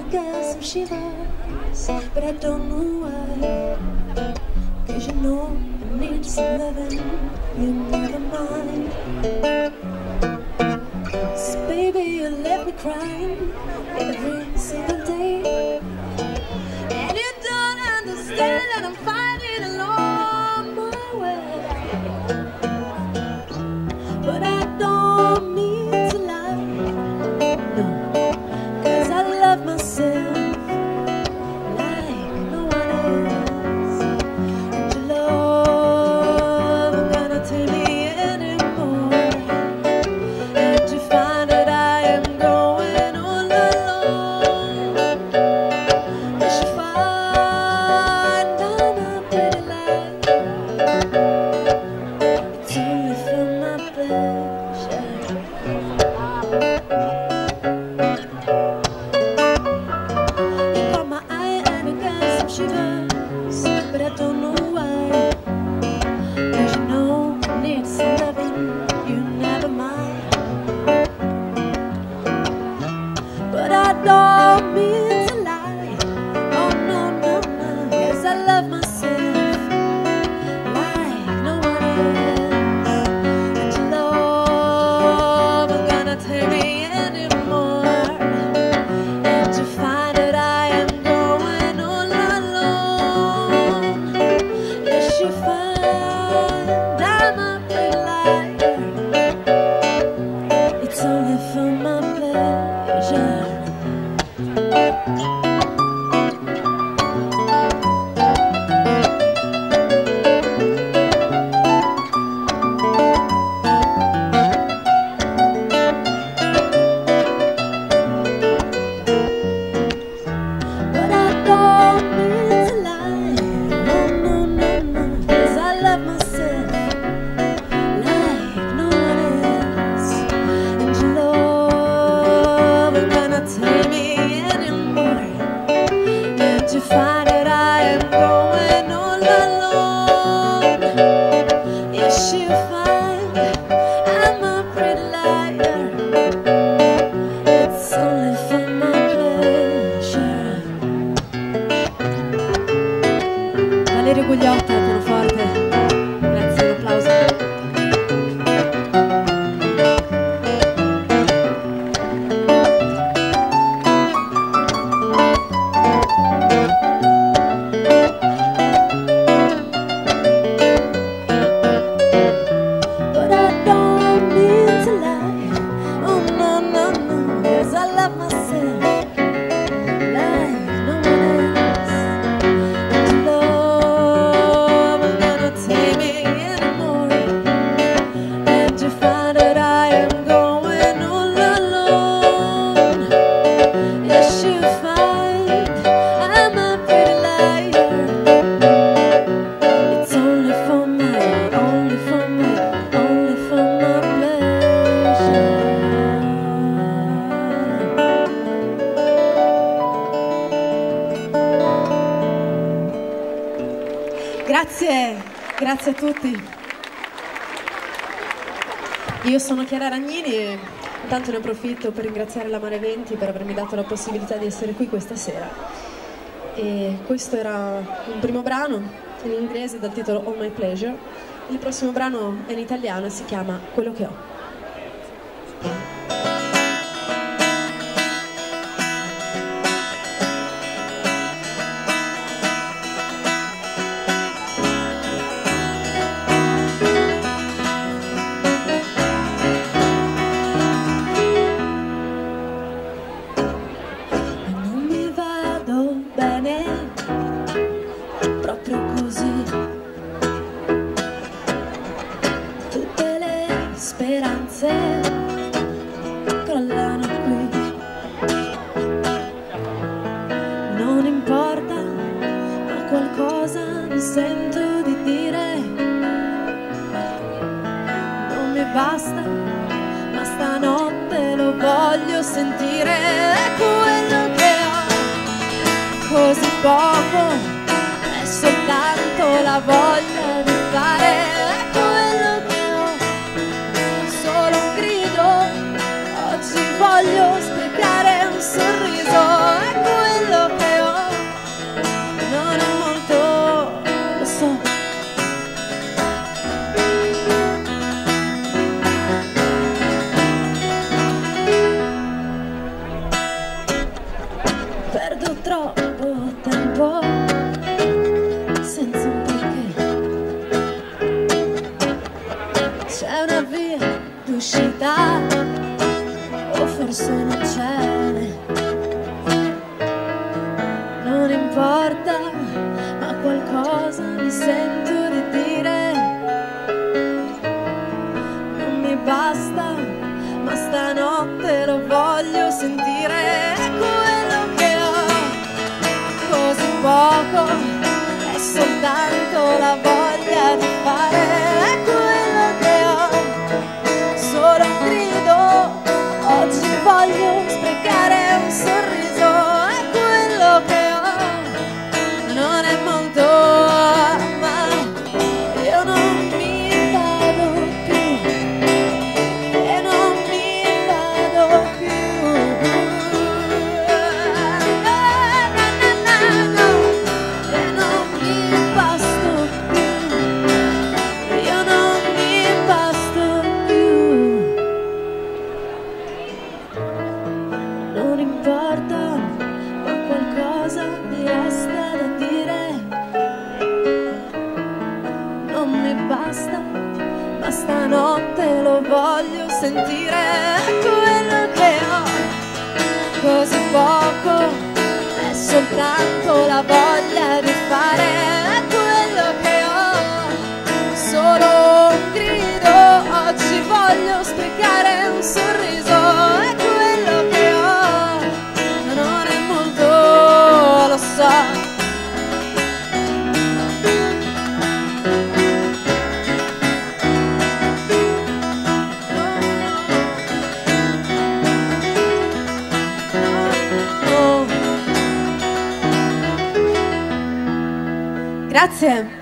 I got some shivers, but I don't know why. Cause you know I need some loving, you never mind. So baby, you left me crying every single mergulhată, por parte. Grazie, grazie a tutti. Io sono Chiara Ragnini e intanto ne approfitto per ringraziare la Mare 20 per avermi dato la possibilità di essere qui questa sera. E questo era un primo brano in inglese dal titolo All My Pleasure. Il prossimo brano è in italiano e si chiama Quello che ho. non importa, ma qualcosa mi sento di dire. Non mi basta, ma stanotte lo voglio sentire. È quello che ho, così poco, è soltanto la voglia. troppo tempo senza un perché. C'è una via d'uscita o forse non c'è. tanto la voce non importa, ho qualcosa mi resta da dire. Non mi basta, ma stanotte lo voglio sentire. Quello che ho, così poco, è soltanto la voglia di fare. Solo un grido, oggi voglio spiegare un sorriso That's him.